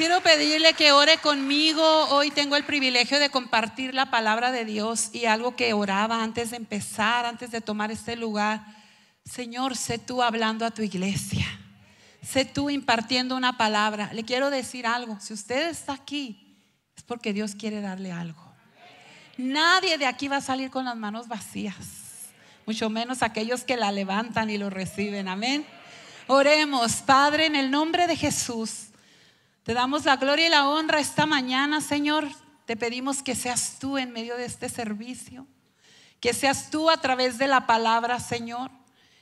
Quiero pedirle que ore conmigo. Hoy tengo el privilegio de compartir la palabra de Dios y algo que oraba antes de empezar, antes de tomar este lugar. Señor, sé tú hablando a tu iglesia. Sé tú impartiendo una palabra. Le quiero decir algo. Si usted está aquí, es porque Dios quiere darle algo. Nadie de aquí va a salir con las manos vacías. Mucho menos aquellos que la levantan y lo reciben. Amén. Oremos, Padre, en el nombre de Jesús. Te damos la gloria y la honra esta mañana, Señor. Te pedimos que seas tú en medio de este servicio, que seas tú a través de la palabra, Señor,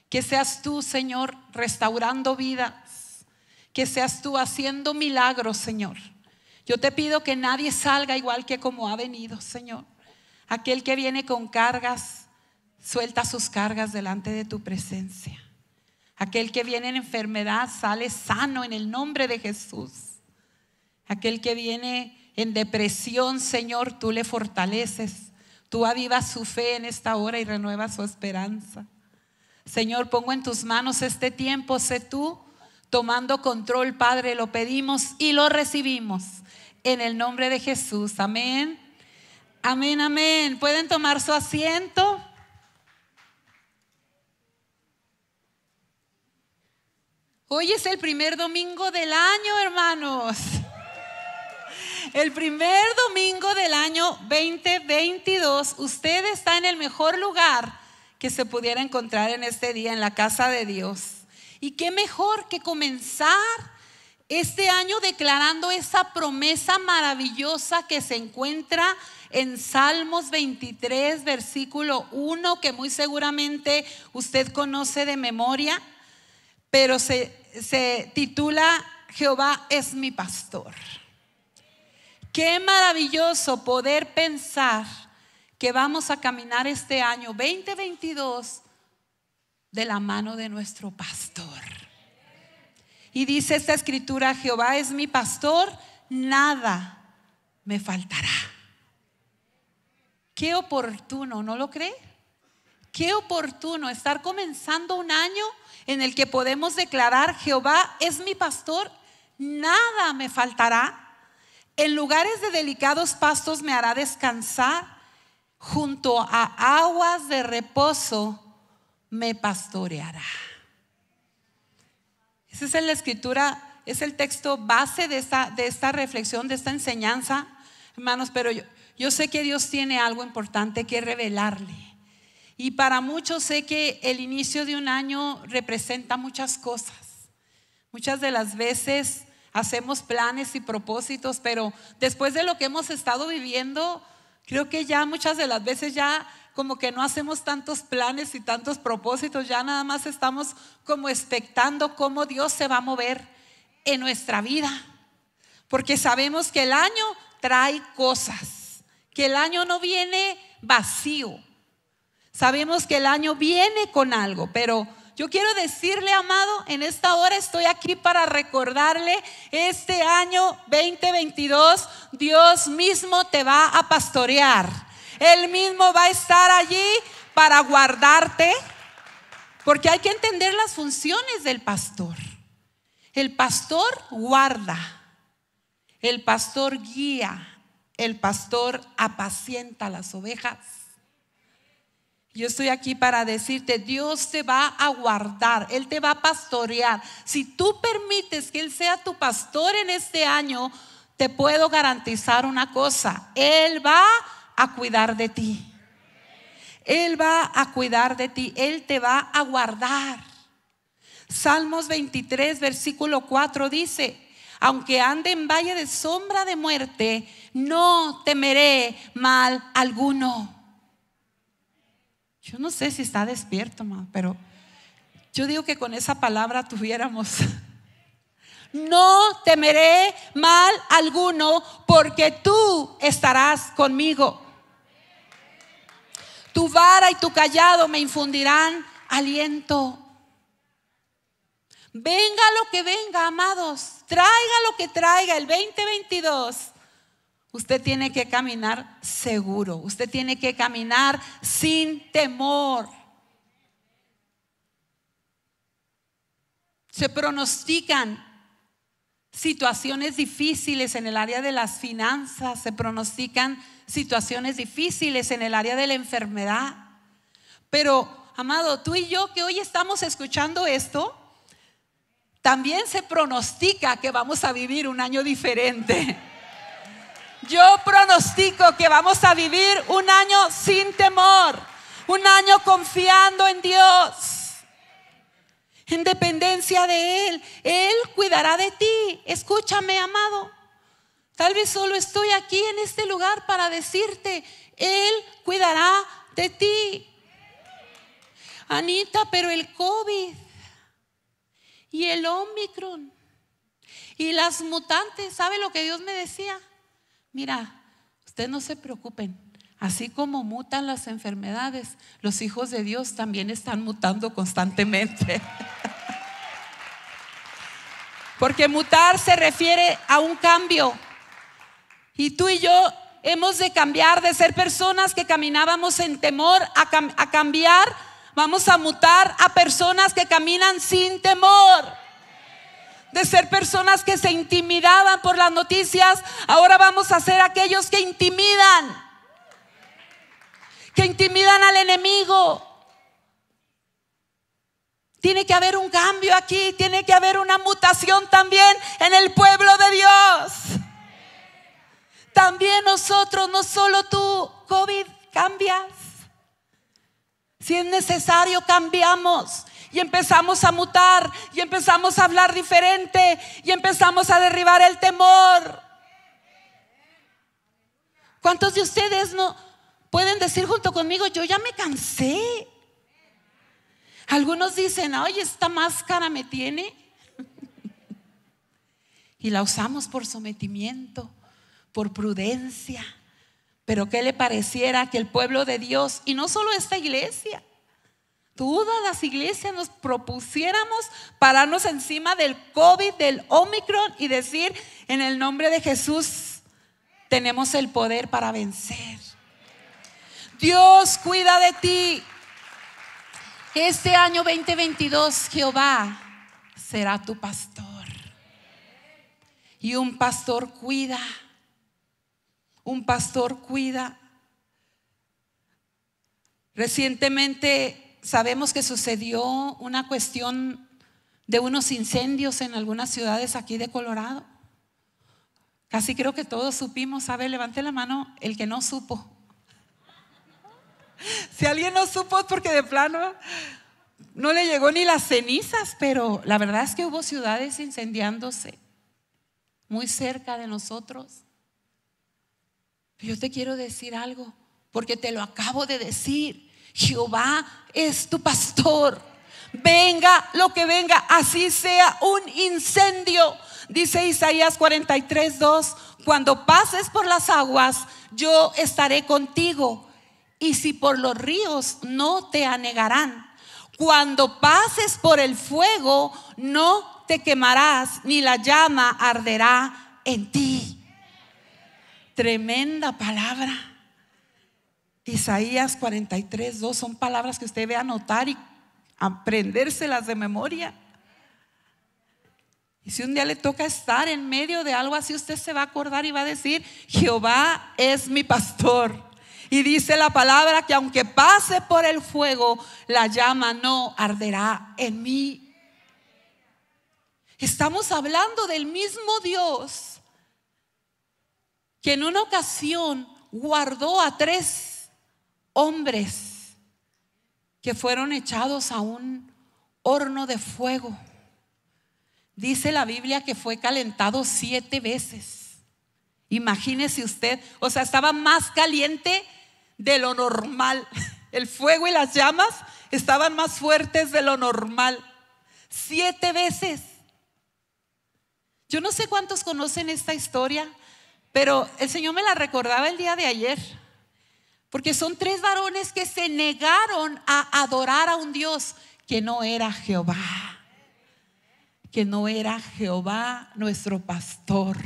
que seas tú, Señor, restaurando vidas, que seas tú haciendo milagros, Señor. Yo te pido que nadie salga igual que como ha venido, Señor. Aquel que viene con cargas, suelta sus cargas delante de tu presencia. Aquel que viene en enfermedad sale sano en el nombre de Jesús. Aquel que viene en depresión, Señor, tú le fortaleces. Tú avivas su fe en esta hora y renuevas su esperanza. Señor, pongo en tus manos este tiempo, sé tú tomando control, Padre, lo pedimos y lo recibimos en el nombre de Jesús. Amén. Amén, amén. ¿Pueden tomar su asiento? Hoy es el primer domingo del año, hermanos. El primer domingo del año 2022, usted está en el mejor lugar que se pudiera encontrar en este día, en la casa de Dios. Y qué mejor que comenzar este año declarando esa promesa maravillosa que se encuentra en Salmos 23, versículo 1, que muy seguramente usted conoce de memoria, pero se, se titula Jehová es mi pastor. Qué maravilloso poder pensar que vamos a caminar este año 2022 de la mano de nuestro pastor. Y dice esta escritura, Jehová es mi pastor, nada me faltará. Qué oportuno, ¿no lo cree? Qué oportuno estar comenzando un año en el que podemos declarar, Jehová es mi pastor, nada me faltará. En lugares de delicados pastos me hará descansar, junto a aguas de reposo me pastoreará. Esa es la escritura, es el texto base de esta, reflexión, de esta enseñanza, hermanos, pero yo sé que Dios tiene algo importante que revelarle. Y para muchos sé que el inicio de un año representa muchas cosas. Muchas de las veces hacemos planes y propósitos, pero después de lo que hemos estado viviendo, creo que ya muchas de las veces ya como que no hacemos tantos planes y tantos propósitos, ya nada más estamos como expectando cómo Dios se va a mover en nuestra vida. Porque sabemos que el año trae cosas, que el año no viene vacío. Sabemos que el año viene con algo, pero yo quiero decirle, amado, en esta hora estoy aquí para recordarle, este año 2022, Dios mismo te va a pastorear. Él mismo va a estar allí para guardarte, porque hay que entender las funciones del pastor. El pastor guarda, el pastor guía, el pastor apacienta las ovejas. Yo estoy aquí para decirte, Dios te va a guardar, Él te va a pastorear. Si tú permites que Él sea tu pastor en este año, te puedo garantizar una cosa, Él va a cuidar de ti. Él va a cuidar de ti, Él te va a guardar. Salmos 23, versículo 4 dice, aunque ande en valle de sombra de muerte, no temeré mal alguno yo no sé si está despierto, pero yo digo que con esa palabra tuviéramos. No temeré mal alguno porque tú estarás conmigo. Tu vara y tu callado me infundirán aliento. Venga lo que venga, amados. Traiga lo que traiga el 2022. Usted tiene que caminar seguro, usted tiene que caminar sin temor. Se pronostican situaciones difíciles en el área de las finanzas, se pronostican situaciones difíciles en el área de la enfermedad. Pero, amado, tú y yo que hoy estamos escuchando esto, también se pronostica que vamos a vivir un año diferente. Yo pronostico que vamos a vivir un año sin temor, un año confiando en Dios, en dependencia de Él. Él cuidará de ti. Escúchame, amado. Tal vez solo estoy aquí en este lugar para decirte, Él cuidará de ti. Anita, pero el COVID y el Omicron y las mutantes, ¿sabe lo que Dios me decía? Mira, ustedes no se preocupen. Así como mutan las enfermedades, los hijos de Dios también están mutando constantemente. Porque mutar se refiere a un cambio. Y tú y yo hemos de cambiar de ser personas que caminábamos en temor a, cambiar. Vamos a mutar a personas que caminan sin temor de ser personas que se intimidaban por las noticias, ahora vamos a ser aquellos que intimidan, que intimidan al enemigo. Tiene que haber un cambio aquí, tiene que haber una mutación también en el pueblo de Dios. También nosotros, no solo tú, COVID, cambias. Si es necesario, cambiamos y empezamos a mutar y empezamos a hablar diferente y empezamos a derribar el temor. ¿Cuántos de ustedes no pueden decir junto conmigo, yo ya me cansé? Algunos dicen, ay, esta máscara me tiene. y la usamos por sometimiento, por prudencia. Pero ¿qué le pareciera que el pueblo de Dios, y no solo esta iglesia, todas las iglesias nos propusiéramos pararnos encima del COVID, del Omicron y decir, en el nombre de Jesús tenemos el poder para vencer. Dios cuida de ti. Este año 2022 Jehová será tu pastor. Y un pastor cuida. Un pastor cuida. Recientemente sabemos que sucedió una cuestión de unos incendios en algunas ciudades aquí de Colorado. Casi creo que todos supimos, ¿sabe? Levante la mano el que no supo. Si alguien no supo es porque de plano no le llegó ni las cenizas, pero la verdad es que hubo ciudades incendiándose muy cerca de nosotros. Yo te quiero decir algo, porque te lo acabo de decir. Jehová es tu pastor. Venga lo que venga, así sea un incendio. Dice Isaías 43, 2, cuando pases por las aguas, yo estaré contigo. Y si por los ríos, no te anegarán. Cuando pases por el fuego, no te quemarás, ni la llama arderá en ti. Tremenda palabra. Isaías 43, 2 son palabras que usted debe anotar y aprendérselas de memoria. Y si un día le toca estar en medio de algo así, usted se va a acordar y va a decir, Jehová es mi pastor. Y dice la palabra que aunque pase por el fuego, la llama no arderá en mí. Estamos hablando del mismo Dios que en una ocasión guardó a tres hombres que fueron echados a un horno de fuego. Dice la Biblia que fue calentado siete veces. Imagínese usted, o sea, estaba más caliente de lo normal. El fuego y las llamas estaban más fuertes de lo normal. Siete veces. Yo no sé cuántos conocen esta historia, pero el Señor me la recordaba el día de ayer. Porque son tres varones que se negaron a adorar a un Dios que no era Jehová. Que no era Jehová nuestro pastor.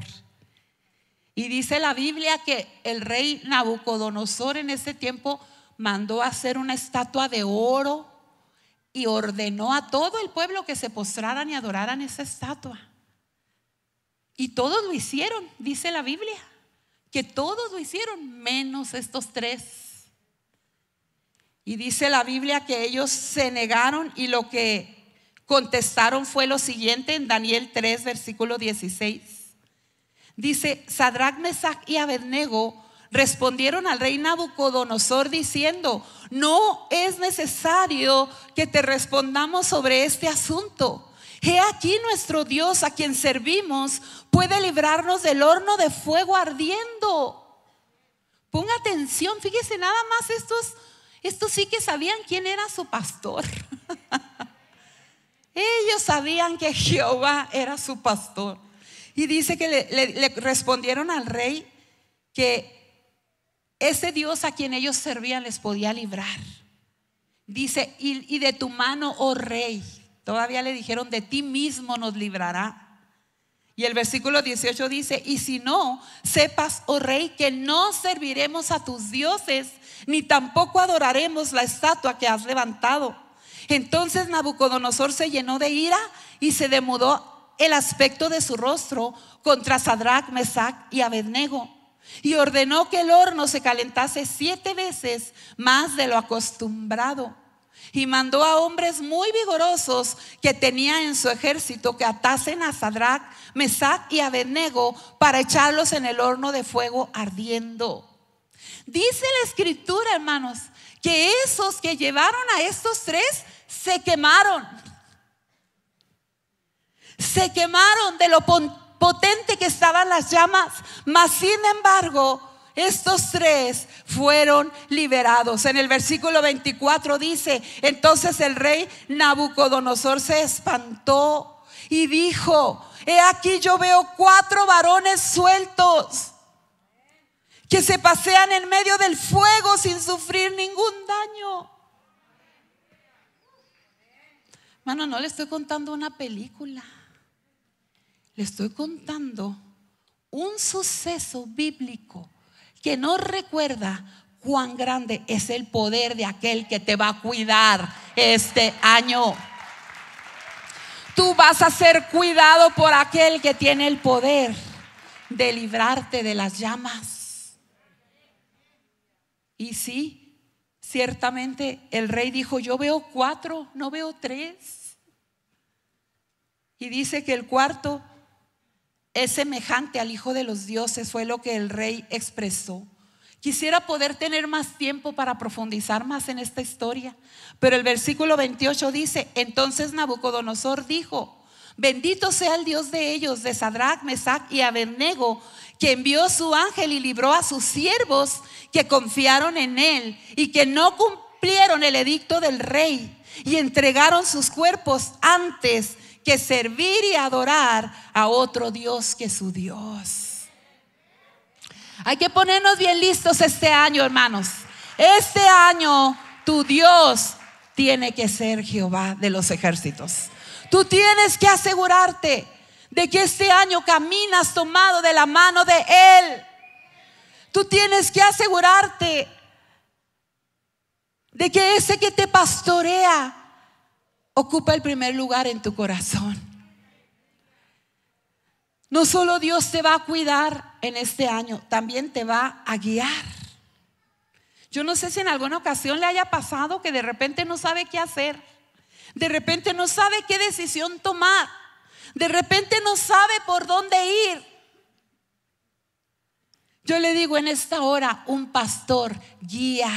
Y dice la Biblia que el rey Nabucodonosor en ese tiempo mandó hacer una estatua de oro y ordenó a todo el pueblo que se postraran y adoraran esa estatua. Y todos lo hicieron, dice la Biblia, que todos lo hicieron, menos estos tres. Y dice la Biblia que ellos se negaron y lo que contestaron fue lo siguiente en Daniel 3, versículo 16. Dice, Sadrach, Mesach y Abednego respondieron al rey Nabucodonosor diciendo, no es necesario que te respondamos sobre este asunto. He aquí nuestro Dios a quien servimos puede librarnos del horno de fuego ardiendo. Ponga atención, fíjese nada más estos, estos sí que sabían quién era su pastor. Ellos sabían que Jehová era su pastor. Y dice que le respondieron al rey que ese Dios a quien ellos servían les podía librar. Dice, y, de tu mano, oh rey, todavía le dijeron, de ti mismo nos librará. Y el versículo 18 dice, y si no, sepas, oh rey, que no serviremos a tus dioses, ni tampoco adoraremos la estatua que has levantado. Entonces Nabucodonosor se llenó de ira y se demudó el aspecto de su rostro contra Sadrach, Mesach y Abednego y ordenó que el horno se calentase siete veces más de lo acostumbrado. Y mandó a hombres muy vigorosos que tenía en su ejército que atasen a Sadrach, Mesach y Abednego para echarlos en el horno de fuego ardiendo. Dice la escritura, hermanos, que esos que llevaron a estos tres se quemaron. Se quemaron de lo potente que estaban las llamas, mas sin embargo, estos tres fueron liberados. En el versículo 24 dice, entonces el rey Nabucodonosor se espantó y dijo, he aquí yo veo cuatro varones sueltos que se pasean en medio del fuego sin sufrir ningún daño. Mano, no le estoy contando una película le estoy contando un suceso bíblico que no recuerda cuán grande es el poder de aquel que te va a cuidar este año. Tú vas a ser cuidado por aquel que tiene el poder de librarte de las llamas. Y sí, ciertamente el rey dijo, yo veo cuatro, no veo tres. Y dice que el cuarto es semejante al Hijo de los Dioses, fue lo que el rey expresó. Quisiera poder tener más tiempo para profundizar más en esta historia, pero el versículo 28 dice, entonces Nabucodonosor dijo, bendito sea el Dios de ellos, de Sadrach, Mesach y Abednego, que envió su ángel y libró a sus siervos que confiaron en él y que no cumplieron el edicto del rey y entregaron sus cuerpos antes que servir y adorar a otro Dios que su Dios. Hay que ponernos bien listos este año, hermanos. Este año tu Dios tiene que ser Jehová de los ejércitos. Tú tienes que asegurarte de que este año caminas tomado de la mano de Él. Tú tienes que asegurarte de que ese que te pastorea ocupa el primer lugar en tu corazón. No solo Dios te va a cuidar en este año, también te va a guiar. Yo no sé si en alguna ocasión le haya pasado que de repente no sabe qué hacer, de repente no sabe qué decisión tomar, de repente no sabe por dónde ir. Yo le digo en esta hora, un pastor guía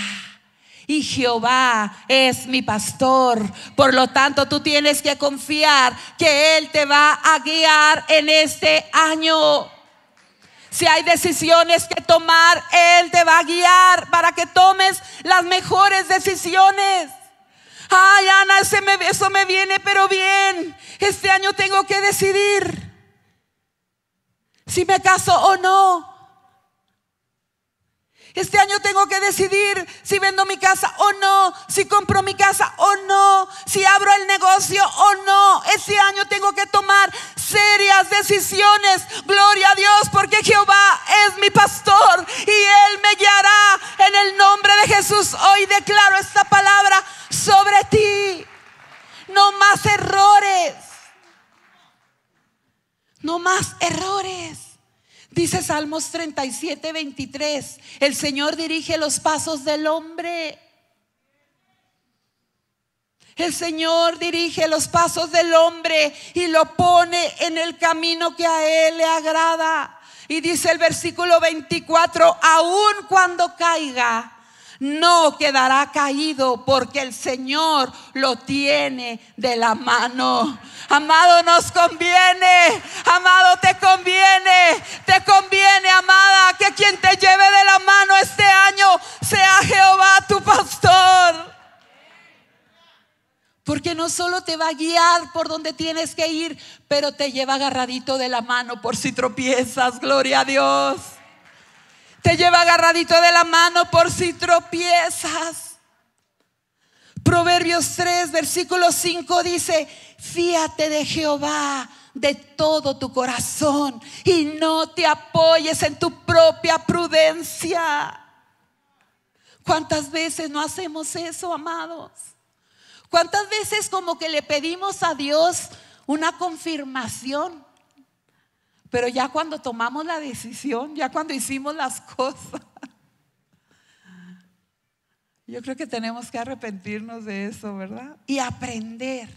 y Jehová es mi pastor. Por lo tanto, tú tienes que confiar que Él te va a guiar en este año. Si hay decisiones que tomar, Él te va a guiar para que tomes las mejores decisiones. Ay, Ana, eso me viene, pero bien. Este año tengo que decidir si me caso o no. Este año tengo que decidir si vendo mi casa o no, si compro mi casa o no, si abro el negocio o no. Este año tengo que tomar serias decisiones. Gloria a Dios porque Jehová es mi pastor y Él me guiará en el nombre de Jesús. Hoy declaro esta palabra sobre ti. No más errores. No más errores. Dice Salmos 37, 23, el Señor dirige los pasos del hombre. El Señor dirige los pasos del hombre y lo pone en el camino que a Él le agrada. Y dice el versículo 24, aun cuando caiga, no quedará caído porque el Señor lo tiene de la mano. Amado, nos conviene, amado, te conviene, te conviene, amada, que quien te lleve de la mano este año sea Jehová tu pastor. Porque no solo te va a guiar por donde tienes que ir, pero te lleva agarradito de la mano por si tropiezas, gloria a Dios. Te lleva agarradito de la mano por si tropiezas. Proverbios 3, versículo 5 dice, fíate de Jehová de todo tu corazón y no te apoyes en tu propia prudencia. ¿Cuántas veces no hacemos eso, amados? ¿Cuántas veces como que le pedimos a Dios una confirmación? Pero ya cuando tomamos la decisión, ya cuando hicimos las cosas, yo creo que tenemos que arrepentirnos de eso, ¿verdad? Y aprender.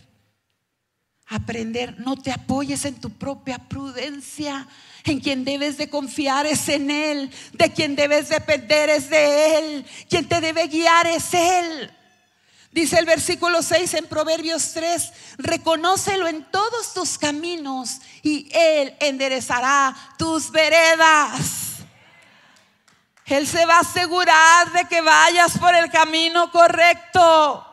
Aprender, no te apoyes en tu propia prudencia. En quien debes de confiar es en Él. De quien debes depender es de Él. Quien te debe guiar es Él. Dice el versículo 6 en Proverbios 3, reconócelo en todos tus caminos y Él enderezará tus veredas. Él se va a asegurar de que vayas por el camino correcto.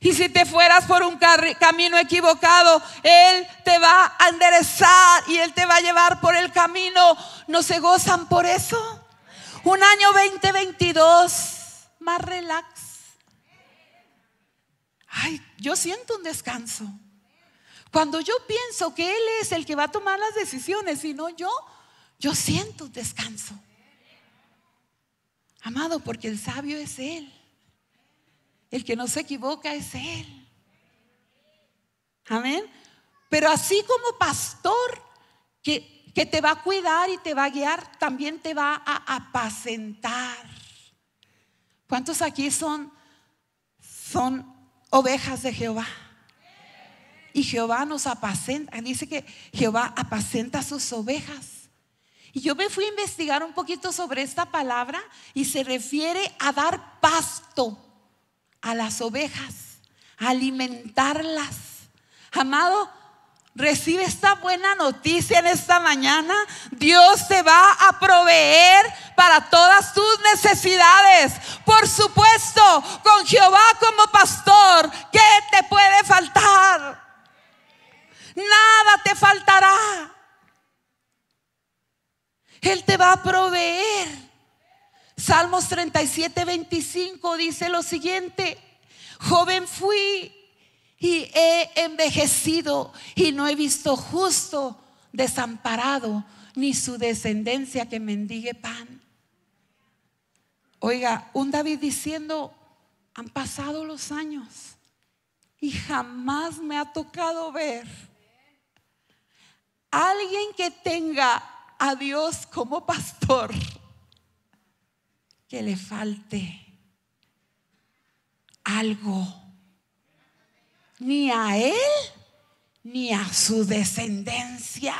Y si te fueras por un camino equivocado, Él te va a enderezar y Él te va a llevar por el camino. ¿No se gozan por eso? Un año 2022 más relax ay, yo siento un descanso. Cuando yo pienso que Él es el que va a tomar las decisiones y no yo, yo siento un descanso. Amado, porque el sabio es Él. El que no se equivoca es Él. Amén. Pero así como pastor que, que, te va a cuidar y te va a guiar, también te va a apacentar. ¿Cuántos aquí son, son ovejas de Jehová. Y Jehová nos apacenta. Dice que Jehová apacenta sus ovejas. Y yo me fui a investigar un poquito sobre esta palabra y se refiere a dar pasto a las ovejas, alimentarlas. Amado, Recibe esta buena noticia en esta mañana. Dios te va a proveer para todas tus necesidades. Por supuesto, con Jehová como pastor, ¿qué te puede faltar? Nada te faltará. Él te va a proveer. Salmos 37, 25 dice lo siguiente. Joven fui y he envejecido y no he visto justo desamparado ni su descendencia que mendigue pan. Oiga, un David diciendo, han pasado los años y jamás me ha tocado ver alguien que tenga a Dios como pastor que le falte algo ni a él, ni a su descendencia,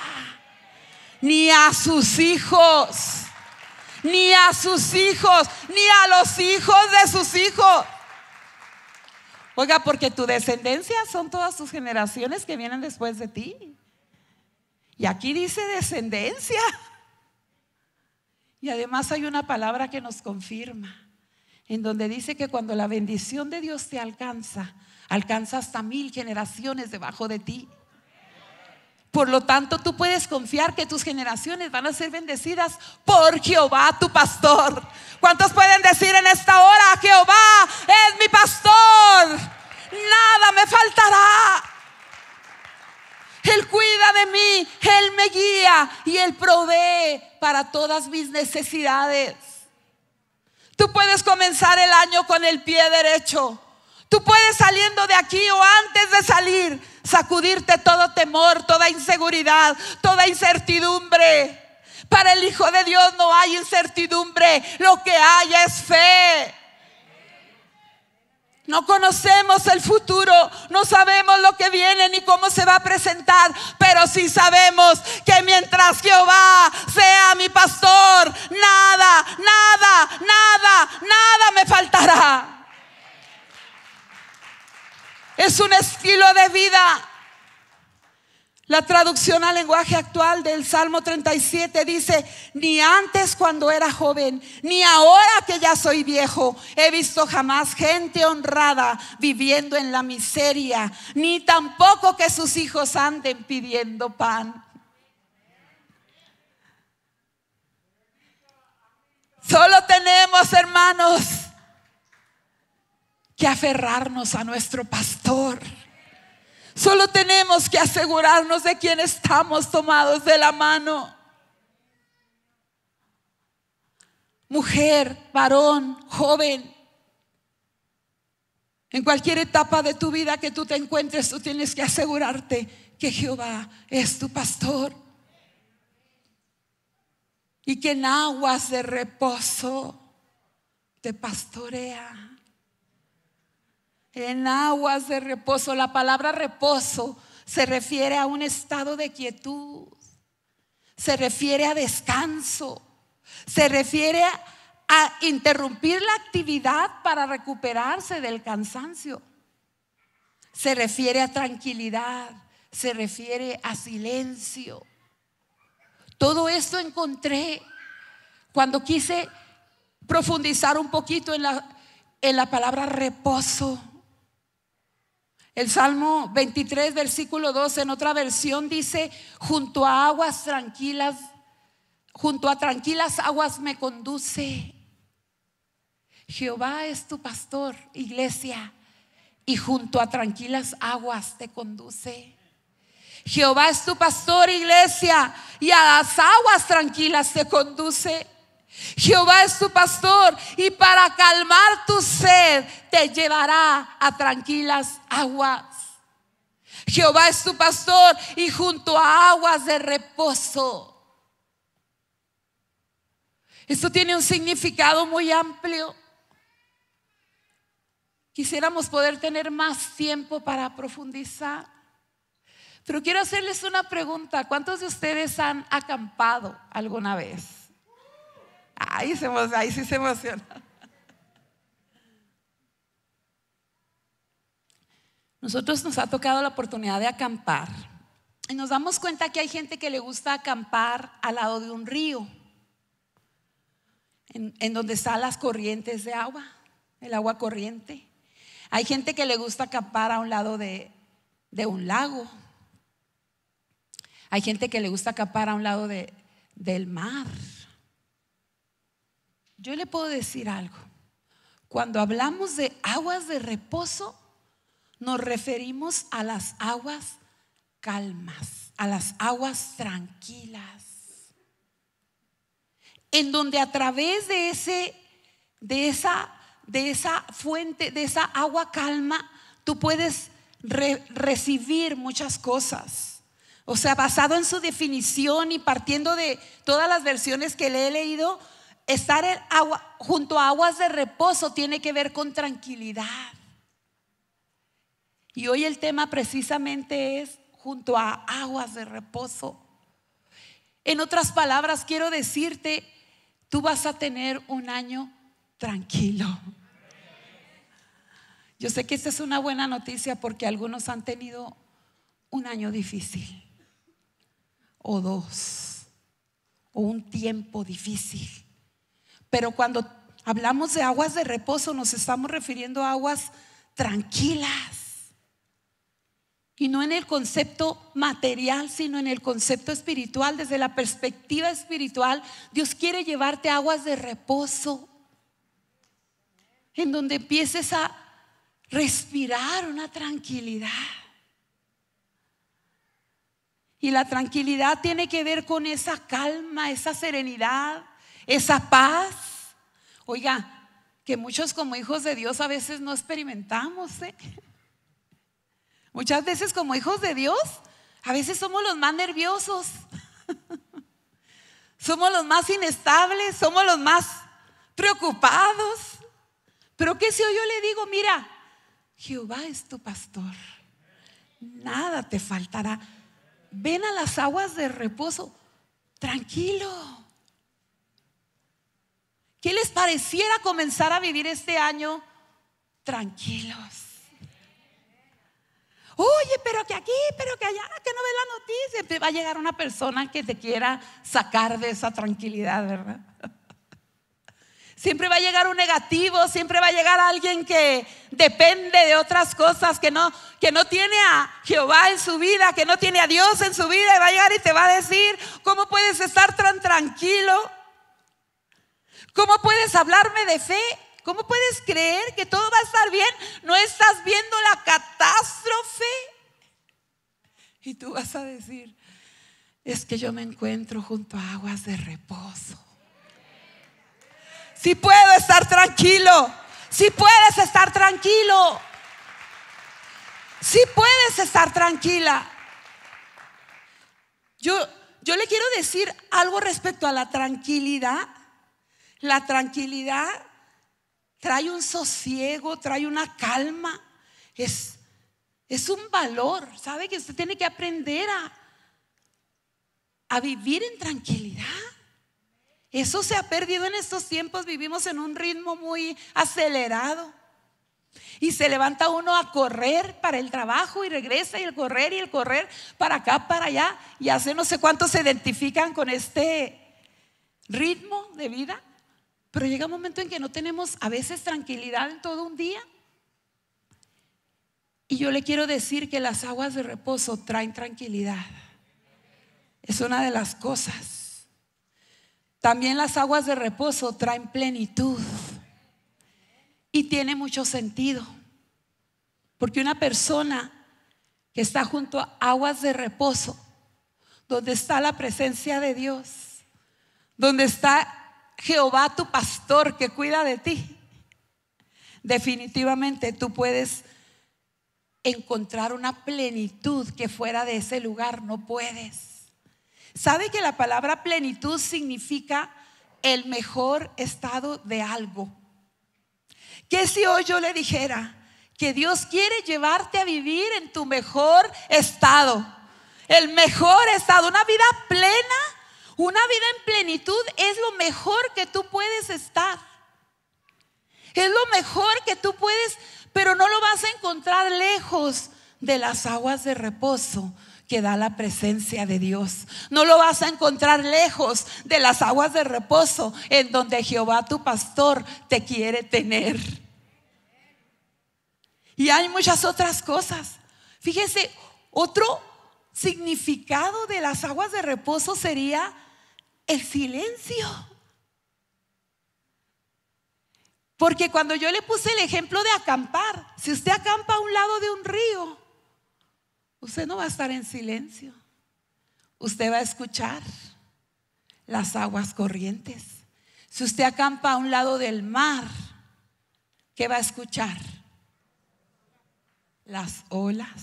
ni a sus hijos, ni a sus hijos, ni a los hijos de sus hijos. Oiga, porque tu descendencia son todas tus generaciones que vienen después de ti. Y aquí dice descendencia. Y además hay una palabra que nos confirma, en donde dice que cuando la bendición de Dios te alcanza, alcanza hasta mil generaciones debajo de ti. Por lo tanto, tú puedes confiar que tus generaciones van a ser bendecidas por Jehová, tu pastor. ¿Cuántos pueden decir en esta hora, Jehová es mi pastor? Nada me faltará. Él cuida de mí, Él me guía y Él provee para todas mis necesidades. Tú puedes comenzar el año con el pie derecho. Tú puedes saliendo de aquí o antes de salir, sacudirte todo temor, toda inseguridad, toda incertidumbre. Para el Hijo de Dios no hay incertidumbre, lo que hay es fe. No conocemos el futuro, no sabemos lo que viene ni cómo se va a presentar, pero sí sabemos que mientras Jehová sea mi pastor, nada, nada, nada, nada me faltará. Es un estilo de vida la traducción al lenguaje actual del Salmo 37 dice, ni antes cuando era joven, ni ahora que ya soy viejo, he visto jamás gente honrada viviendo en la miseria, ni tampoco que sus hijos anden pidiendo pan. Solo tenemos, hermanos, que aferrarnos a nuestro pastor Solo tenemos que asegurarnos de quién estamos tomados de la mano. Mujer, varón, joven. En cualquier etapa de tu vida que tú te encuentres, tú tienes que asegurarte que Jehová es tu pastor. Y que en aguas de reposo te pastorea en aguas de reposo. La palabra reposo se refiere a un estado de quietud, se refiere a descanso, se refiere a, interrumpir la actividad para recuperarse del cansancio, se refiere a tranquilidad, se refiere a silencio. Todo esto encontré cuando quise profundizar un poquito en la, en la palabra reposo. El Salmo 23, versículo 12, en otra versión dice, junto a aguas tranquilas, junto a tranquilas aguas me conduce. Jehová es tu pastor, iglesia, y junto a tranquilas aguas te conduce. Jehová es tu pastor, iglesia, y a las aguas tranquilas te conduce. Jehová es tu pastor y para calmar tu sed te llevará a tranquilas aguas. Jehová es tu pastor y junto a aguas de reposo. Esto tiene un significado muy amplio. Quisiéramos poder tener más tiempo para profundizar. Pero quiero hacerles una pregunta. ¿Cuántos de ustedes han acampado alguna vez? Ahí, se, ahí sí se emociona. Nosotros nos ha tocado la oportunidad de acampar y nos damos cuenta que hay gente que le gusta acampar al lado de un río, en, donde están las corrientes de agua, el agua corriente. Hay gente que le gusta acampar a un lado de, de un lago. Hay gente que le gusta acampar a un lado de, del mar. Yo le puedo decir algo. Cuando hablamos de aguas de reposo, nos referimos a las aguas calmas, a las aguas tranquilas. En donde a través de ese de esa de esa fuente, de esa agua calma, tú puedes recibir muchas cosas. O sea, basado en su definición y partiendo de todas las versiones que le he leído, Estar agua, junto a aguas de reposo tiene que ver con tranquilidad. Y hoy el tema precisamente es junto a aguas de reposo. En otras palabras, quiero decirte, tú vas a tener un año tranquilo. Yo sé que esta es una buena noticia porque algunos han tenido un año difícil, o dos, o un tiempo difícil. Pero cuando hablamos de aguas de reposo nos estamos refiriendo a aguas tranquilas. Y no en el concepto material, sino en el concepto espiritual. Desde la perspectiva espiritual, Dios quiere llevarte aguas de reposo, en donde empieces a respirar una tranquilidad. Y la tranquilidad tiene que ver con esa calma, esa serenidad, esa paz. Oiga, que muchos como hijos de Dios a veces no experimentamos. ¿eh? Muchas veces como hijos de Dios, a veces somos los más nerviosos. somos los más inestables, somos los más preocupados. Pero ¿qué si yo le digo, mira, Jehová es tu pastor, nada te faltará. Ven a las aguas de reposo, tranquilo. ¿Qué les pareciera comenzar a vivir este año tranquilos? Oye, pero que aquí, pero que allá, que no ve la noticia. Va a llegar una persona que te quiera sacar de esa tranquilidad, ¿verdad? Siempre va a llegar un negativo, siempre va a llegar alguien que depende de otras cosas, que no, que no tiene a Jehová en su vida, que no tiene a Dios en su vida, y va a llegar y te va a decir, ¿cómo puedes estar tan tranquilo? ¿Cómo puedes hablarme de fe? ¿Cómo puedes creer que todo va a estar bien? No estás viendo la catástrofe. Y tú vas a decir, es que yo me encuentro junto a aguas de reposo. Si puedo estar tranquilo, si puedes estar tranquilo, si puedes estar tranquila. Yo, yo le quiero decir algo respecto a la tranquilidad. La tranquilidad trae un sosiego, trae una calma. Es, es un valor. ¿Sabe que usted tiene que aprender a, a vivir en tranquilidad? Eso se ha perdido en estos tiempos. Vivimos en un ritmo muy acelerado. Y se levanta uno a correr para el trabajo y regresa y el correr y el correr para acá, para allá. Y hace no sé cuántos se identifican con este ritmo de vida. Pero llega un momento en que no tenemos a veces tranquilidad en todo un día. Y yo le quiero decir que las aguas de reposo traen tranquilidad. Es una de las cosas. También las aguas de reposo traen plenitud. Y tiene mucho sentido. Porque una persona que está junto a aguas de reposo, donde está la presencia de Dios, donde está Jehová tu pastor que cuida de ti, definitivamente tú puedes encontrar una plenitud que fuera de ese lugar no puedes. ¿Sabe que la palabra plenitud significa el mejor estado de algo? Que si hoy yo le dijera que Dios quiere llevarte a vivir en tu mejor estado, el mejor estado, una vida plena, una vida en plenitud es lo mejor que tú puedes estar. Es lo mejor que tú puedes, pero no lo vas a encontrar lejos de las aguas de reposo que da la presencia de Dios. No lo vas a encontrar lejos de las aguas de reposo en donde Jehová tu pastor te quiere tener. Y hay muchas otras cosas. Fíjese, otro significado de las aguas de reposo sería el silencio. Porque cuando yo le puse el ejemplo de acampar, si usted acampa a un lado de un río, usted no va a estar en silencio. Usted va a escuchar las aguas corrientes. Si usted acampa a un lado del mar, ¿qué va a escuchar? Las olas.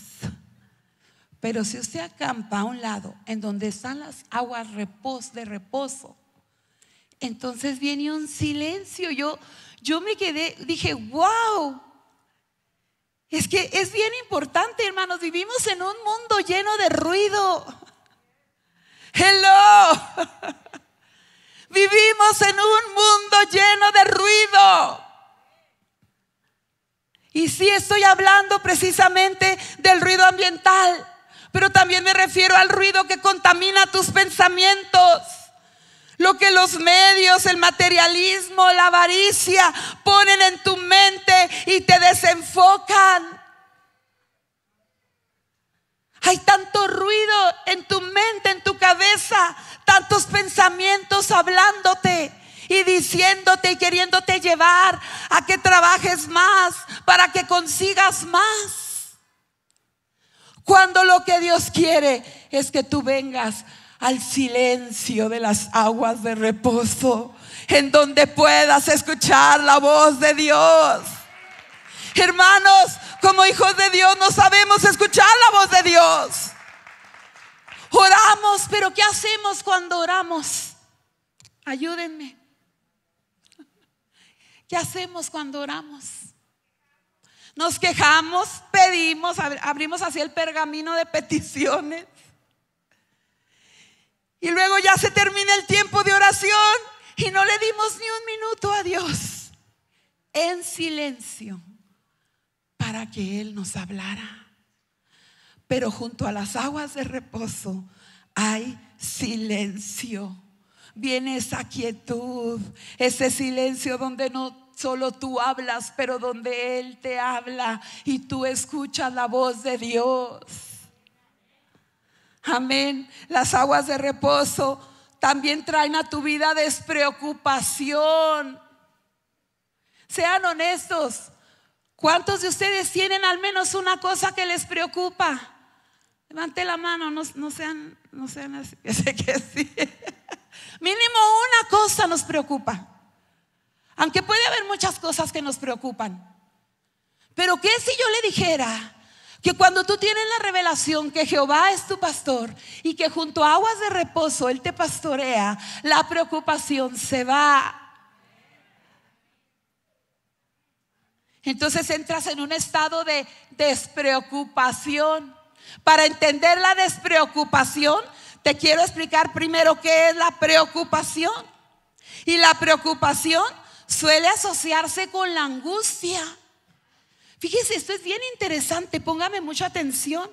Pero si usted acampa a un lado en donde están las aguas de reposo, entonces viene un silencio. Yo, yo me quedé, dije, wow. Es que es bien importante, hermanos. Vivimos en un mundo lleno de ruido. Hello. Vivimos en un mundo lleno de ruido. Y sí estoy hablando precisamente del ruido ambiental pero también me refiero al ruido que contamina tus pensamientos. Lo que los medios, el materialismo, la avaricia ponen en tu mente y te desenfocan. Hay tanto ruido en tu mente, en tu cabeza, tantos pensamientos hablándote y diciéndote y queriéndote llevar a que trabajes más para que consigas más. Cuando lo que Dios quiere es que tú vengas al silencio de las aguas de reposo, en donde puedas escuchar la voz de Dios. Hermanos, como hijos de Dios no sabemos escuchar la voz de Dios. Oramos, pero ¿qué hacemos cuando oramos? Ayúdenme. ¿Qué hacemos cuando oramos? Nos quejamos, pedimos, abrimos así el pergamino de peticiones. Y luego ya se termina el tiempo de oración y no le dimos ni un minuto a Dios en silencio para que Él nos hablara. Pero junto a las aguas de reposo hay silencio. Viene esa quietud, ese silencio donde no solo tú hablas, pero donde Él te habla y tú escuchas la voz de Dios. Amén. Las aguas de reposo también traen a tu vida despreocupación. Sean honestos. ¿Cuántos de ustedes tienen al menos una cosa que les preocupa? Levante la mano, no, sean, no sean así. sé que sí. Mínimo una cosa nos preocupa. Aunque puede haber muchas cosas que nos preocupan. Pero ¿qué si yo le dijera que cuando tú tienes la revelación que Jehová es tu pastor y que junto a aguas de reposo Él te pastorea, la preocupación se va? Entonces entras en un estado de despreocupación. Para entender la despreocupación, te quiero explicar primero qué es la preocupación. Y la preocupación suele asociarse con la angustia. Fíjese, esto es bien interesante, póngame mucha atención.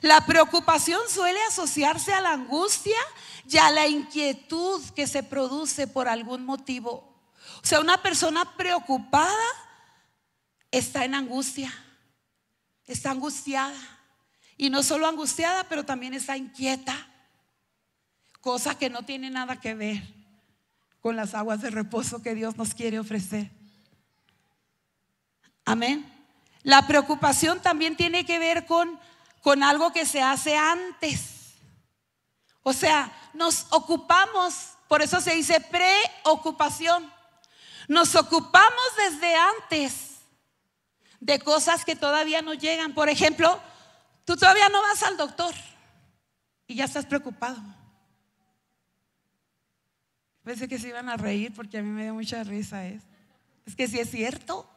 La preocupación suele asociarse a la angustia y a la inquietud que se produce por algún motivo. O sea, una persona preocupada está en angustia, está angustiada. Y no solo angustiada, pero también está inquieta. Cosa que no tiene nada que ver con las aguas de reposo que Dios nos quiere ofrecer. Amén. La preocupación también tiene que ver con, con algo que se hace antes. O sea, nos ocupamos, por eso se dice preocupación. Nos ocupamos desde antes de cosas que todavía no llegan. Por ejemplo, tú todavía no vas al doctor y ya estás preocupado. Pensé que se iban a reír porque a mí me dio mucha risa. Es, es que si es cierto.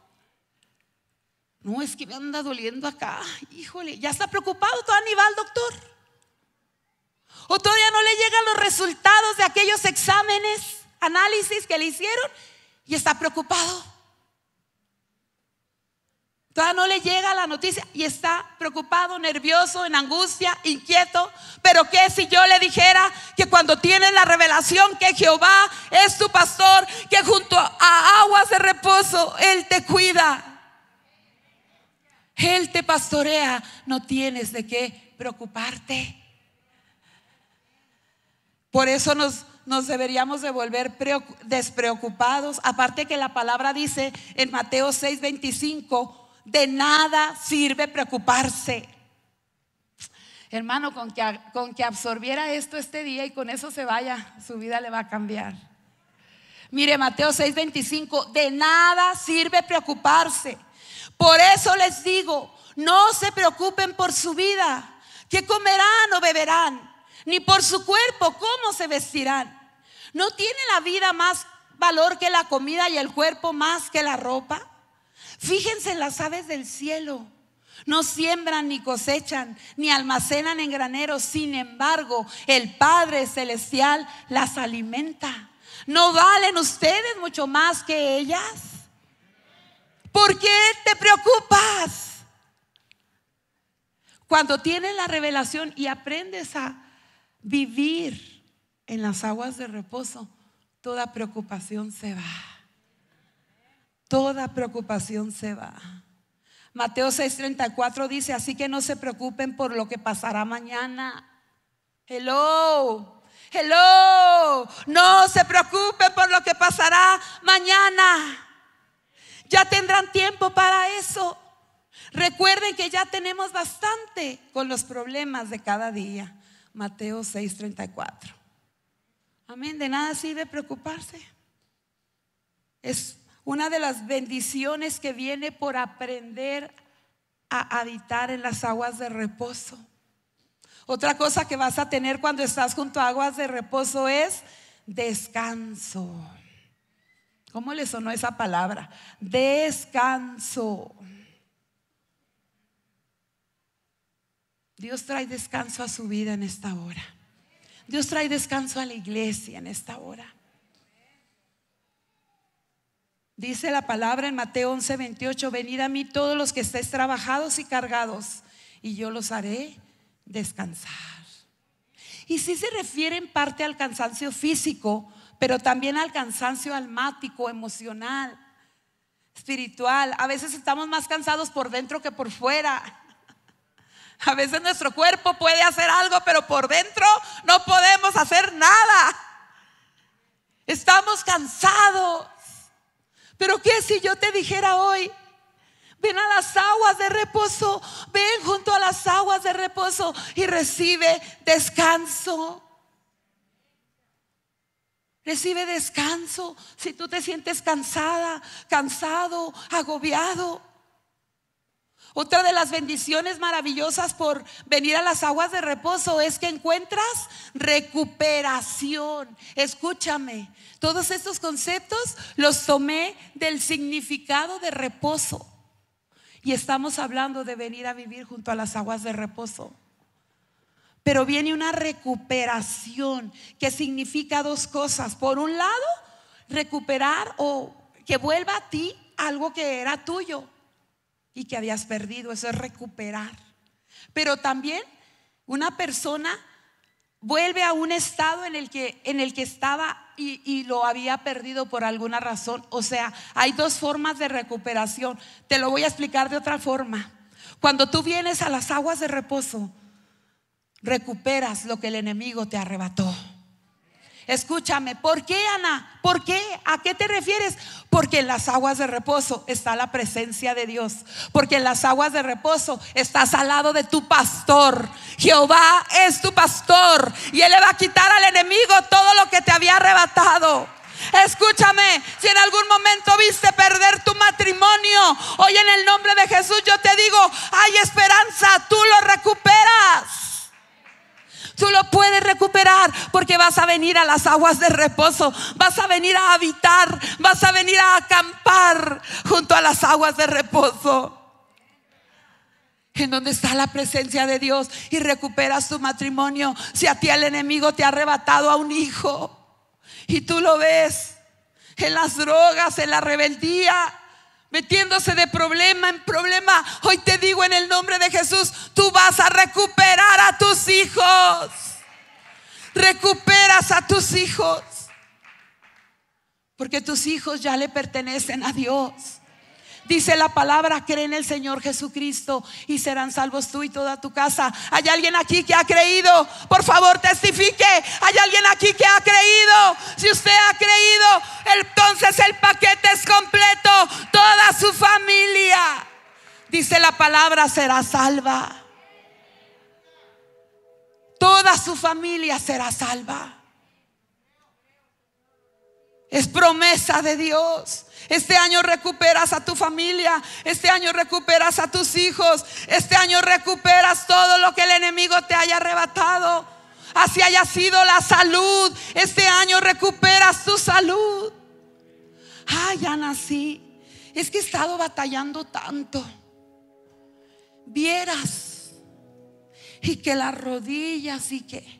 No, es que me anda doliendo acá. Híjole, ya está preocupado, todavía ni va al doctor. O todavía no le llegan los resultados de aquellos exámenes, análisis que le hicieron y está preocupado. Todavía no le llega la noticia y está preocupado, nervioso, en angustia, inquieto. Pero ¿qué si yo le dijera que cuando tienes la revelación que Jehová es tu pastor, que junto a aguas de reposo Él te cuida? Él te pastorea, no tienes de qué preocuparte. Por eso nos, nos deberíamos de volver despreocupados. Aparte que la palabra dice en Mateo 6:25, de nada sirve preocuparse. Hermano, con que, con que absorbiera esto este día y con eso se vaya, su vida le va a cambiar. Mire, Mateo 6:25, de nada sirve preocuparse. Por eso les digo, no se preocupen por su vida, qué comerán o beberán, ni por su cuerpo, cómo se vestirán. ¿No tiene la vida más valor que la comida y el cuerpo más que la ropa? Fíjense en las aves del cielo. No siembran ni cosechan, ni almacenan en graneros. Sin embargo, el Padre Celestial las alimenta. ¿No valen ustedes mucho más que ellas? ¿Por qué te preocupas? Cuando tienes la revelación y aprendes a vivir en las aguas de reposo, toda preocupación se va toda preocupación se va. Mateo 6:34 dice, así que no se preocupen por lo que pasará mañana. Hello, hello, no se preocupen por lo que pasará mañana. Ya tendrán tiempo para eso. Recuerden que ya tenemos bastante con los problemas de cada día. Mateo 6:34. Amén, de nada sirve preocuparse. Es una de las bendiciones que viene por aprender a habitar en las aguas de reposo. Otra cosa que vas a tener cuando estás junto a aguas de reposo es descanso. ¿Cómo le sonó esa palabra? Descanso. Dios trae descanso a su vida en esta hora. Dios trae descanso a la iglesia en esta hora. Dice la palabra en Mateo 11, 28, venid a mí todos los que estéis trabajados y cargados, y yo los haré descansar. Y si se refiere en parte al cansancio físico, pero también al cansancio almático, emocional, espiritual. A veces estamos más cansados por dentro que por fuera. A veces nuestro cuerpo puede hacer algo, pero por dentro no podemos hacer nada. Estamos cansados. Pero ¿qué si yo te dijera hoy? Ven a las aguas de reposo, ven junto a las aguas de reposo y recibe descanso. Recibe descanso si tú te sientes cansada, cansado, agobiado. Otra de las bendiciones maravillosas por venir a las aguas de reposo es que encuentras recuperación. Escúchame, todos estos conceptos los tomé del significado de reposo. Y estamos hablando de venir a vivir junto a las aguas de reposo. Pero viene una recuperación que significa dos cosas. Por un lado, recuperar o que vuelva a ti algo que era tuyo y que habías perdido. Eso es recuperar. Pero también una persona vuelve a un estado en el que, en el que estaba y, y, lo había perdido por alguna razón. O sea, hay dos formas de recuperación. Te lo voy a explicar de otra forma. Cuando tú vienes a las aguas de reposo, recuperas lo que el enemigo te arrebató. Escúchame, ¿por qué, Ana? ¿Por qué? ¿A qué te refieres? Porque en las aguas de reposo está la presencia de Dios. Porque en las aguas de reposo estás al lado de tu pastor. Jehová es tu pastor y Él le va a quitar al enemigo todo lo que te había arrebatado. Escúchame, si en algún momento viste perder tu matrimonio, hoy en el nombre de Jesús yo te digo, hay esperanza, tú lo recuperas. Tú lo puedes recuperar porque vas a venir a las aguas de reposo, vas a venir a habitar, vas a venir a acampar junto a las aguas de reposo. En donde está la presencia de Dios y recuperas tu matrimonio. Si a ti el enemigo te ha arrebatado a un hijo y tú lo ves en las drogas, en la rebeldía, metiéndose de problema en problema. Hoy te digo en el nombre de Jesús, tú vas a recuperar a tus hijos. Recuperas a tus hijos. Porque tus hijos ya le pertenecen a Dios. Dice la palabra, cree en el Señor Jesucristo y serán salvos tú y toda tu casa. ¿Hay alguien aquí que ha creído? Por favor, testifique. ¿Hay alguien aquí que ha creído? Si usted ha creído, entonces el paquete es completo. Toda su familia, dice la palabra, será salva. Toda su familia será salva. Es promesa de Dios. Este año recuperas a tu familia. Este año recuperas a tus hijos. Este año recuperas todo lo que el enemigo te haya arrebatado. Así haya sido la salud. Este año recuperas tu salud. Ay, ya nací. Es que he estado batallando tanto. Vieras. Y que las rodillas y que...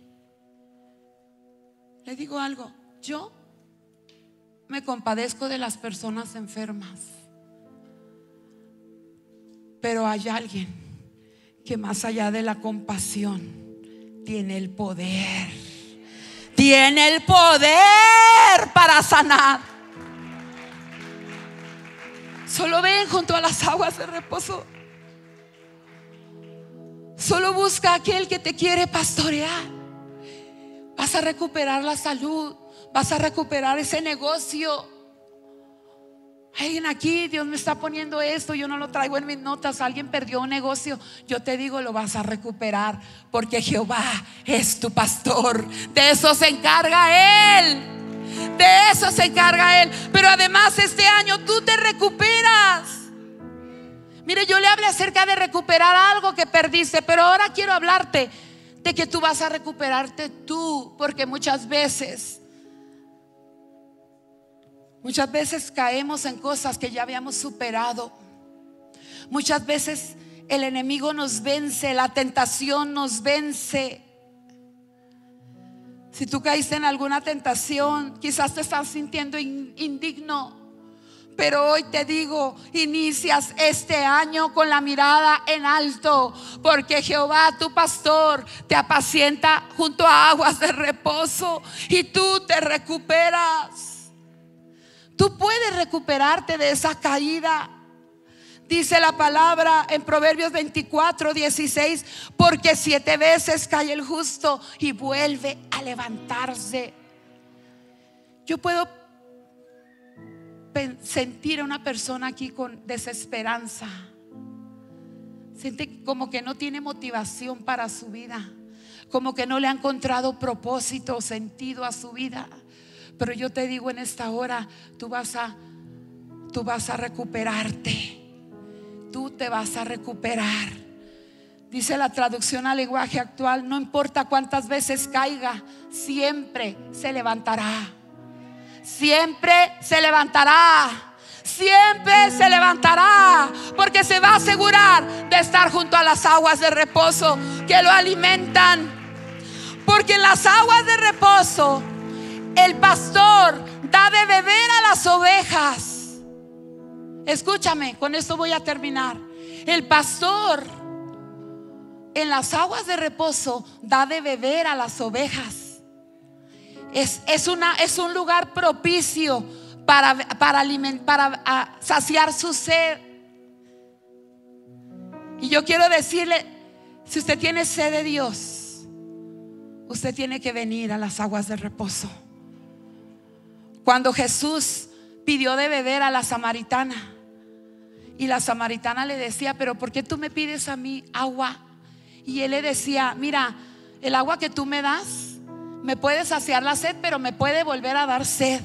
Le digo algo. Yo me compadezco de las personas enfermas. Pero hay alguien que más allá de la compasión tiene el poder. Tiene el poder para sanar. Solo ven junto a las aguas de reposo. Solo busca aquel que te quiere pastorear. Vas a recuperar la salud vas a recuperar ese negocio. Alguien aquí, Dios me está poniendo esto, yo no lo traigo en mis notas, alguien perdió un negocio, yo te digo, lo vas a recuperar, porque Jehová es tu pastor, de eso se encarga Él, de eso se encarga Él, pero además este año tú te recuperas. Mire, yo le hablé acerca de recuperar algo que perdiste, pero ahora quiero hablarte de que tú vas a recuperarte tú, porque muchas veces Muchas veces caemos en cosas que ya habíamos superado. Muchas veces el enemigo nos vence, la tentación nos vence. Si tú caíste en alguna tentación, quizás te estás sintiendo indigno. Pero hoy te digo, inicias este año con la mirada en alto, porque Jehová, tu pastor, te apacienta junto a aguas de reposo y tú te recuperas. Tú puedes recuperarte de esa caída. Dice la palabra en Proverbios 24, 16, porque siete veces cae el justo y vuelve a levantarse. Yo puedo sentir a una persona aquí con desesperanza. Siente como que no tiene motivación para su vida, como que no le ha encontrado propósito o sentido a su vida. Pero yo te digo en esta hora, tú vas a tú vas a recuperarte tú te vas a recuperar. Dice la traducción al lenguaje actual, no importa cuántas veces caiga, siempre se levantará. Siempre se levantará. Siempre se levantará porque se va a asegurar de estar junto a las aguas de reposo que lo alimentan. Porque en las aguas de reposo el pastor da de beber a las ovejas Escúchame, con esto voy a terminar. El pastor en las aguas de reposo da de beber a las ovejas. Es, una, es un lugar propicio para, para, para saciar su sed. Y yo quiero decirle, si usted tiene sed de Dios, usted tiene que venir a las aguas de reposo. Cuando Jesús pidió de beber a la samaritana, y la samaritana le decía, pero ¿por qué tú me pides a mí agua? Y él le decía, mira, el agua que tú me das me puede saciar la sed, pero me puede volver a dar sed.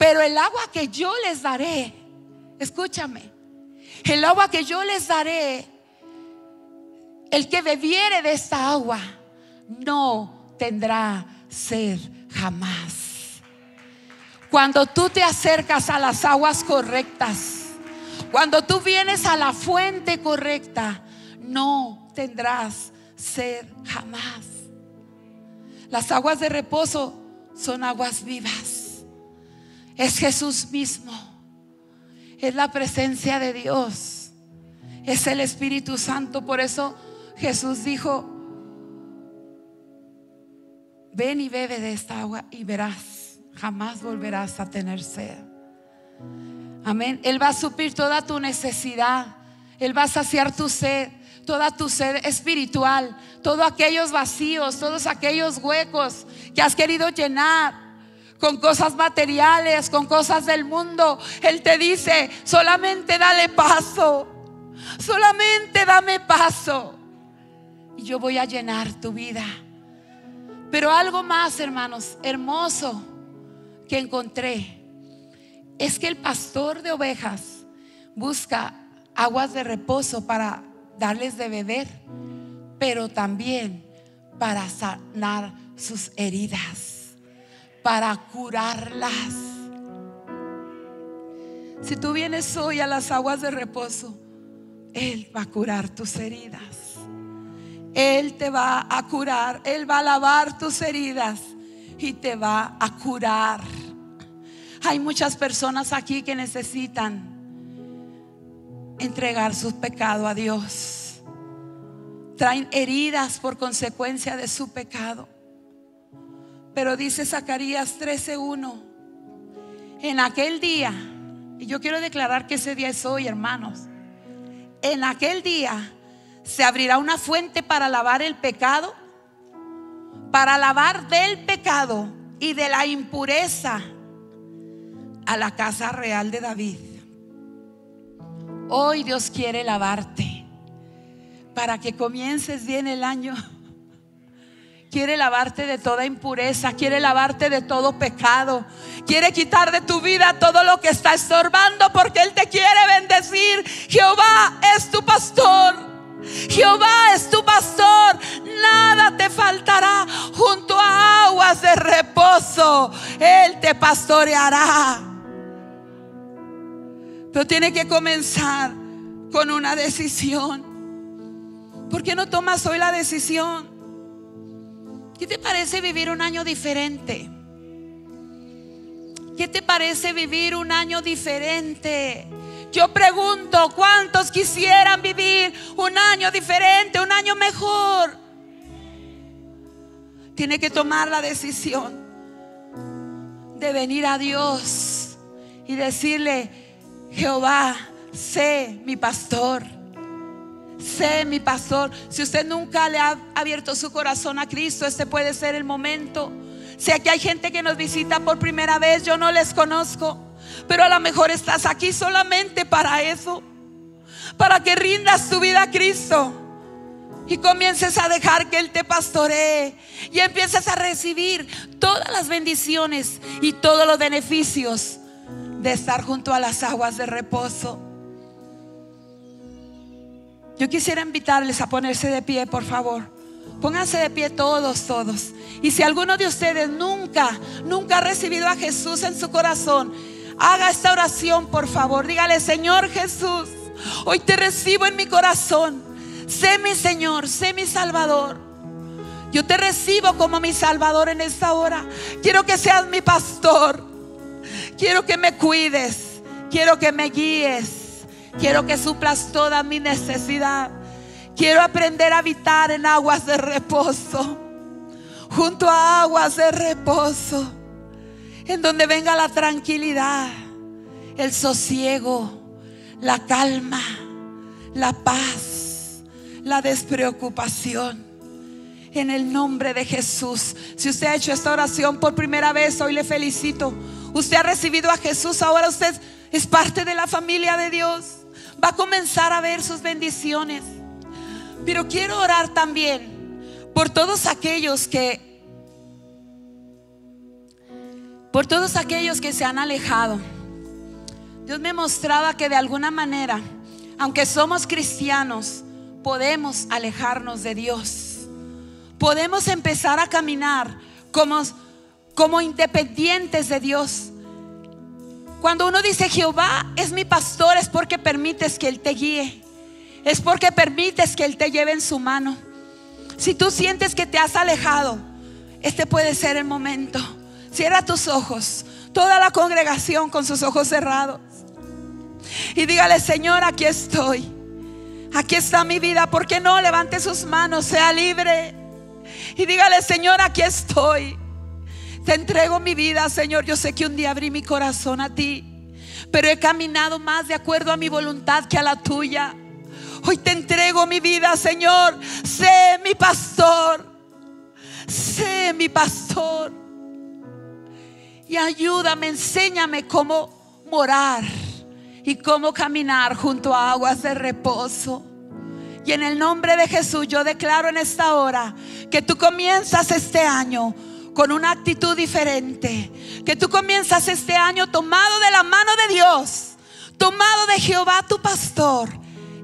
Pero el agua que yo les daré, escúchame, el agua que yo les daré, el que bebiere de esta agua, no tendrá sed jamás. Cuando tú te acercas a las aguas correctas, cuando tú vienes a la fuente correcta, no tendrás sed jamás. Las aguas de reposo son aguas vivas. Es Jesús mismo. Es la presencia de Dios. Es el Espíritu Santo. Por eso Jesús dijo, ven y bebe de esta agua y verás, jamás volverás a tener sed. Amén. Él va a suplir toda tu necesidad. Él va a saciar tu sed, toda tu sed espiritual, todos aquellos vacíos, todos aquellos huecos que has querido llenar con cosas materiales, con cosas del mundo. Él te dice, solamente dale paso, solamente dame paso. Y yo voy a llenar tu vida. Pero algo más, hermanos, hermoso que encontré es que el pastor de ovejas busca aguas de reposo para darles de beber, pero también para sanar sus heridas, para curarlas. Si tú vienes hoy a las aguas de reposo, Él va a curar tus heridas. Él te va a curar, Él va a lavar tus heridas y te va a curar. Hay muchas personas aquí que necesitan entregar su pecado a Dios. Traen heridas por consecuencia de su pecado. Pero dice Zacarías 13:1, en aquel día, y yo quiero declarar que ese día es hoy, hermanos, en aquel día se abrirá una fuente para lavar el pecado, para lavar del pecado y de la impureza a la casa real de David. Hoy Dios quiere lavarte para que comiences bien el año. Quiere lavarte de toda impureza, quiere lavarte de todo pecado, quiere quitar de tu vida todo lo que está estorbando porque Él te quiere bendecir. Jehová es tu pastor. Jehová es tu pastor, nada te faltará junto a aguas de reposo. Él te pastoreará. Pero tiene que comenzar con una decisión. ¿Por qué no tomas hoy la decisión? ¿Qué te parece vivir un año diferente? ¿Qué te parece vivir un año diferente? Yo pregunto, ¿cuántos quisieran vivir un año diferente, un año mejor? Tiene que tomar la decisión de venir a Dios y decirle, Jehová, sé mi pastor. Sé mi pastor. Si usted nunca le ha abierto su corazón a Cristo, este puede ser el momento. Sé que hay gente que nos visita por primera vez, yo no les conozco, pero a lo mejor estás aquí solamente para eso, para que rindas tu vida a Cristo y comiences a dejar que Él te pastoree y empieces a recibir todas las bendiciones y todos los beneficios de estar junto a las aguas de reposo. Yo quisiera invitarles a ponerse de pie, por favor. Pónganse de pie todos, todos. Y si alguno de ustedes nunca, nunca ha recibido a Jesús en su corazón, haga esta oración, por favor. Dígale, Señor Jesús, hoy te recibo en mi corazón. Sé mi Señor, sé mi Salvador. Yo te recibo como mi Salvador en esta hora. Quiero que seas mi pastor. Quiero que me cuides. Quiero que me guíes. Quiero que suplas toda mi necesidad. Quiero aprender a habitar en aguas de reposo. Junto a aguas de reposo. En donde venga la tranquilidad, el sosiego, la calma, la paz, la despreocupación. En el nombre de Jesús. Si usted ha hecho esta oración por primera vez, hoy le felicito. Usted ha recibido a Jesús, ahora usted es parte de la familia de Dios va a comenzar a ver sus bendiciones. Pero quiero orar también por todos aquellos que, por todos aquellos que se han alejado. Dios me mostraba que de alguna manera, aunque somos cristianos, podemos alejarnos de Dios. Podemos empezar a caminar como, como independientes de Dios cuando uno dice Jehová es mi pastor es porque permites que Él te guíe. Es porque permites que Él te lleve en su mano. Si tú sientes que te has alejado, este puede ser el momento. Cierra tus ojos. Toda la congregación con sus ojos cerrados. Y dígale, Señor, aquí estoy. Aquí está mi vida. ¿Por qué no levante sus manos? Sea libre. Y dígale, Señor, aquí estoy. Te entrego mi vida, Señor. Yo sé que un día abrí mi corazón a ti, pero he caminado más de acuerdo a mi voluntad que a la tuya. Hoy te entrego mi vida, Señor. Sé mi pastor. Sé mi pastor. Y ayúdame, enséñame cómo morar y cómo caminar junto a aguas de reposo. Y en el nombre de Jesús yo declaro en esta hora que tú comienzas este año con una actitud diferente. Que tú comienzas este año tomado de la mano de Dios, tomado de Jehová tu pastor,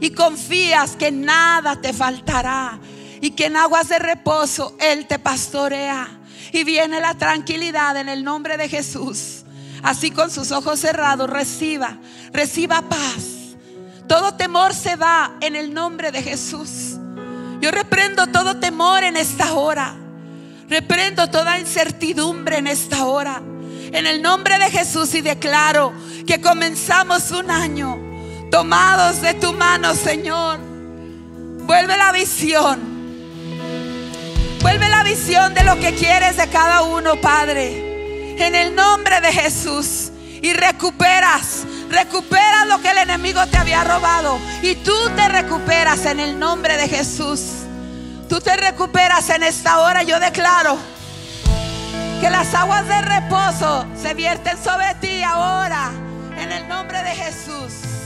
y confías que nada te faltará y que en aguas de reposo Él te pastorea. Y viene la tranquilidad en el nombre de Jesús. Así con sus ojos cerrados, reciba, reciba paz. Todo temor se va en el nombre de Jesús. Yo reprendo todo temor en esta hora. Reprendo toda incertidumbre en esta hora. En el nombre de Jesús y declaro que comenzamos un año tomados de tu mano, Señor. Vuelve la visión. Vuelve la visión de lo que quieres de cada uno, Padre. En el nombre de Jesús. Y recuperas, recuperas lo que el enemigo te había robado. Y tú te recuperas en el nombre de Jesús. Tú te recuperas en esta hora. Yo declaro que las aguas de reposo se vierten sobre ti ahora. En el nombre de Jesús.